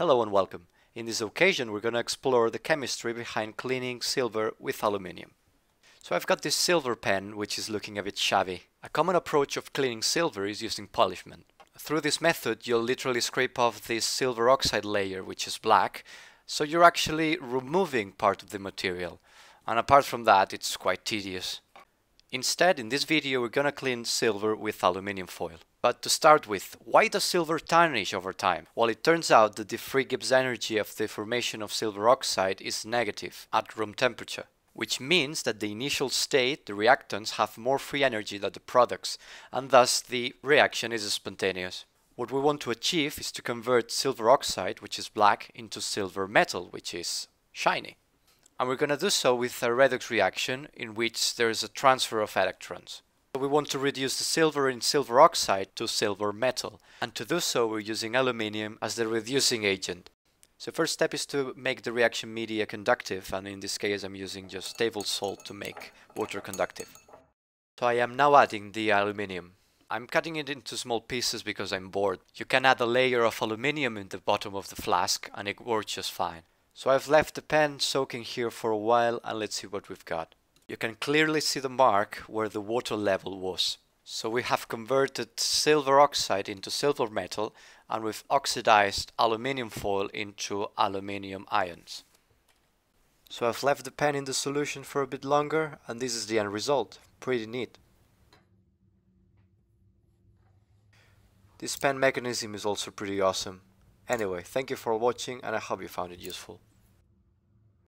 Hello and welcome. In this occasion we're going to explore the chemistry behind cleaning silver with aluminium. So I've got this silver pen which is looking a bit shabby. A common approach of cleaning silver is using polishment. Through this method you'll literally scrape off this silver oxide layer which is black, so you're actually removing part of the material. And apart from that it's quite tedious. Instead, in this video, we're gonna clean silver with aluminium foil. But to start with, why does silver tarnish over time? Well, it turns out that the free Gibbs energy of the formation of silver oxide is negative at room temperature, which means that the initial state, the reactants, have more free energy than the products, and thus the reaction is spontaneous. What we want to achieve is to convert silver oxide, which is black, into silver metal, which is shiny and we're going to do so with a redox reaction in which there is a transfer of electrons. We want to reduce the silver in silver oxide to silver metal, and to do so we're using aluminium as the reducing agent. So first step is to make the reaction media conductive, and in this case I'm using just table salt to make water conductive. So I am now adding the aluminium. I'm cutting it into small pieces because I'm bored. You can add a layer of aluminium in the bottom of the flask and it works just fine. So I've left the pen soaking here for a while and let's see what we've got. You can clearly see the mark where the water level was. So we have converted silver oxide into silver metal and we've oxidized aluminium foil into aluminium ions. So I've left the pen in the solution for a bit longer and this is the end result. Pretty neat. This pen mechanism is also pretty awesome. Anyway, thank you for watching and I hope you found it useful.